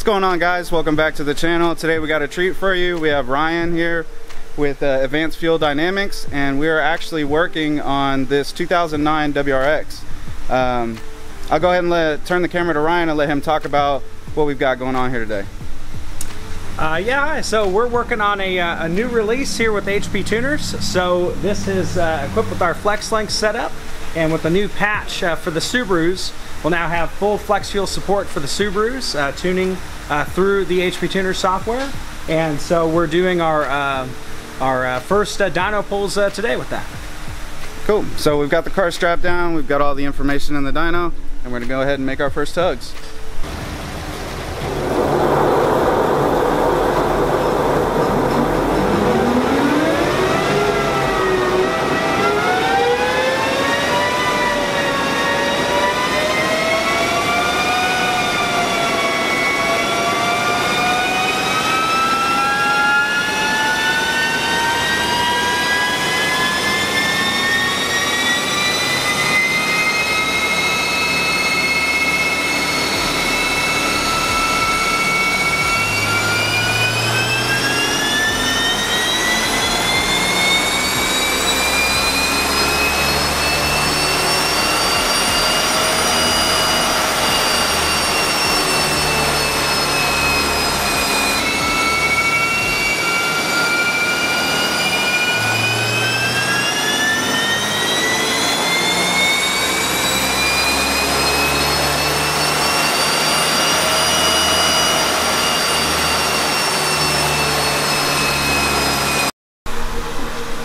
What's going on guys? Welcome back to the channel. Today we got a treat for you. We have Ryan here with uh, Advanced Fuel Dynamics and we are actually working on this 2009 WRX. Um, I'll go ahead and let, turn the camera to Ryan and let him talk about what we've got going on here today. Uh, yeah, so we're working on a, uh, a, new release here with HP Tuners. So this is uh, equipped with our FlexLink setup and with a new patch uh, for the Subarus, we'll now have full flex fuel support for the Subarus, uh, tuning uh, through the HP Tuner software. And so we're doing our, uh, our uh, first uh, dyno pulls today with that. Cool, so we've got the car strapped down, we've got all the information in the dyno, and we're gonna go ahead and make our first tugs.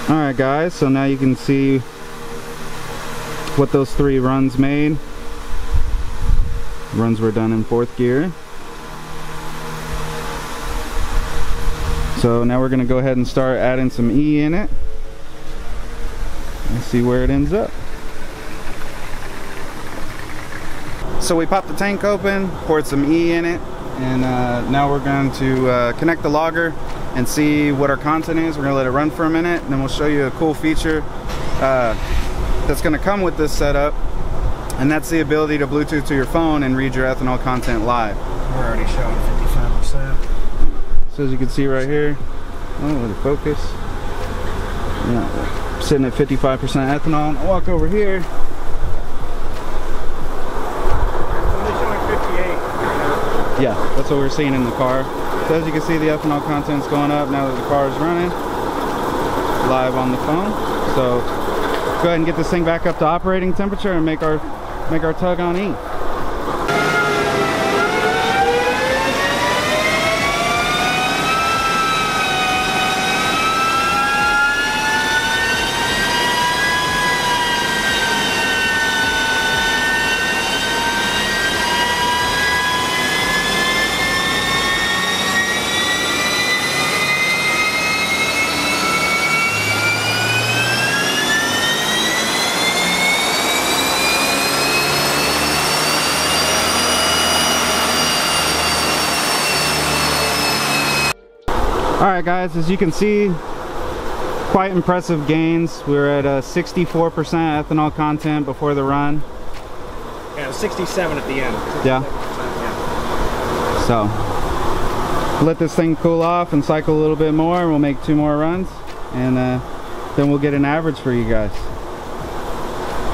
Alright guys, so now you can see what those three runs made. Runs were done in fourth gear. So now we're going to go ahead and start adding some E in it. And see where it ends up. So we popped the tank open, poured some E in it, and uh, now we're going to uh, connect the logger and see what our content is. We're gonna let it run for a minute and then we'll show you a cool feature uh, that's gonna come with this setup and that's the ability to Bluetooth to your phone and read your ethanol content live. We're already showing 55%. So as you can see right here, oh, with the focus, yeah, sitting at 55% ethanol. I'll walk over here. Yeah, that's what we're seeing in the car. So as you can see, the ethanol content's going up now that the car is running live on the phone. So go ahead and get this thing back up to operating temperature and make our make our tug on E. Alright guys, as you can see, quite impressive gains. We're at a 64% ethanol content before the run. Yeah, 67 at the end. Yeah. yeah. So, let this thing cool off and cycle a little bit more and we'll make two more runs and uh, then we'll get an average for you guys.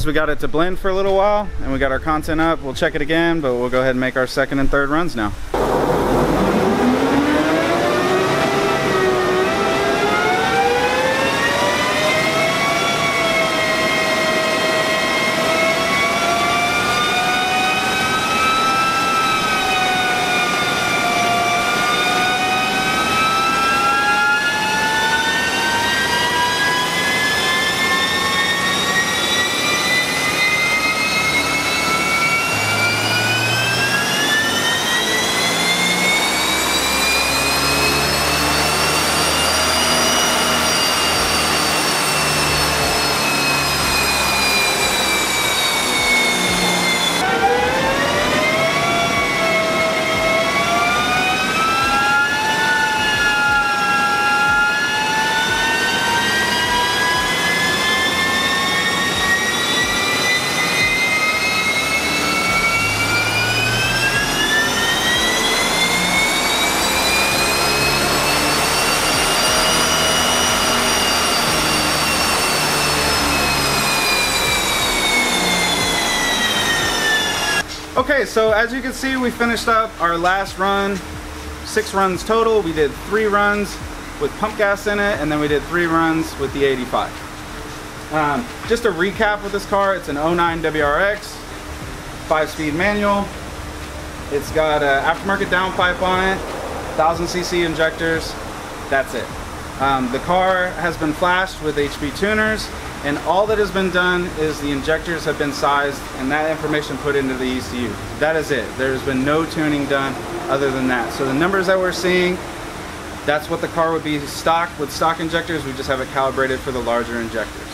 So we got it to blend for a little while and we got our content up. We'll check it again, but we'll go ahead and make our second and third runs now. Okay, so as you can see, we finished up our last run, six runs total. We did three runs with pump gas in it, and then we did three runs with the 85. Um, just a recap with this car, it's an 09 WRX, five-speed manual. It's got an aftermarket downpipe on it, 1000cc injectors, that's it. Um, the car has been flashed with HP tuners, and all that has been done is the injectors have been sized and that information put into the ECU. That is it. There's been no tuning done other than that. So the numbers that we're seeing, that's what the car would be stock with stock injectors. We just have it calibrated for the larger injectors.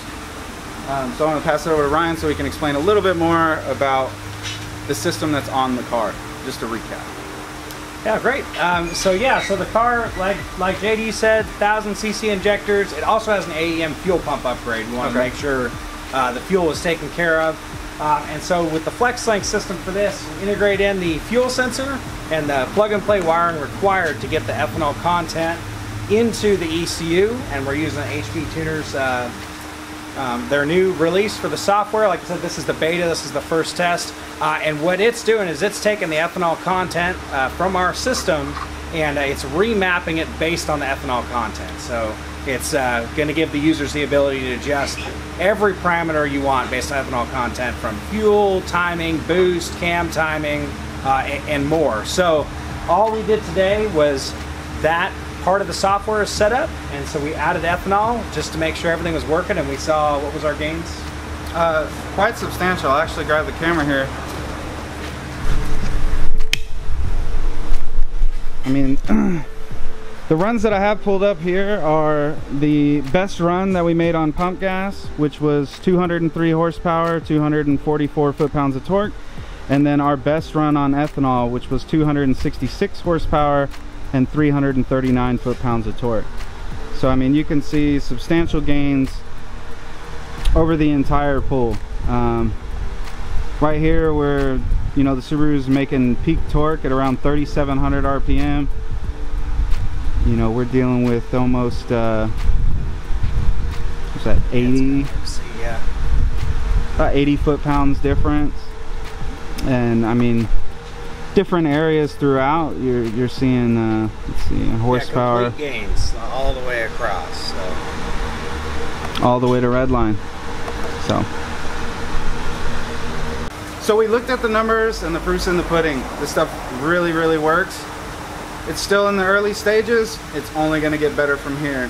Um, so I'm gonna pass it over to Ryan so he can explain a little bit more about the system that's on the car, just to recap. Yeah, great. Um, so yeah, so the car, like like JD said, 1000 cc injectors. It also has an AEM fuel pump upgrade. We want to Okay. make sure uh, the fuel is taken care of. Uh, and so with the FlexLink system for this, we integrate in the fuel sensor and the plug-and-play wiring required to get the ethanol content into the ECU. And we're using HP Tuners uh, um, their new release for the software. Like I said, this is the beta, this is the first test. Uh, and what it's doing is it's taking the ethanol content uh, from our system and uh, it's remapping it based on the ethanol content. So it's uh, going to give the users the ability to adjust every parameter you want based on ethanol content from fuel, timing, boost, cam timing, uh, a- and more. So all we did today was that part of the software is set up, and so we added ethanol just to make sure everything was working, and we saw what was our gains. Uh, quite substantial. I'll actually grab the camera here. I mean, the runs that I have pulled up here are the best run that we made on pump gas, which was 203 horsepower, 244 foot-pounds of torque. And then our best run on ethanol, which was 266 horsepower and 339 foot-pounds of torque. So, I mean, you can see substantial gains over the entire pool. Um, right here where you know the Subaru's making peak torque at around 3700 RPM. You know we're dealing with almost uh, what's that 80 yeah. about 80 foot-pounds difference, and I mean different areas throughout. You're you're seeing uh, let's see horsepower Yeah, gains all the way across. So. all the way to redline. So. So we looked at the numbers and the proof's in the pudding. This stuff really, really works. It's still in the early stages. It's only gonna get better from here.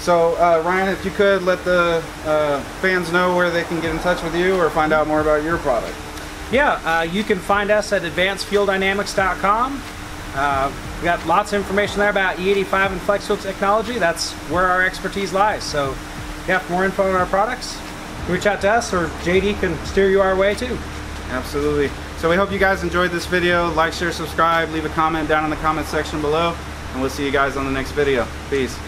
So uh, Ryan, if you could let the uh, fans know where they can get in touch with you or find out more about your product. Yeah, uh, you can find us at advancedfueldynamics.com. Uh, we got lots of information there about E85 and flex fuel technology. That's where our expertise lies. So, you have more info on our products, reach out to us or JD can steer you our way too. Absolutely. So we hope you guys enjoyed this video. Like, share, subscribe, leave a comment down in the comment section below, and we'll see you guys on the next video. Peace.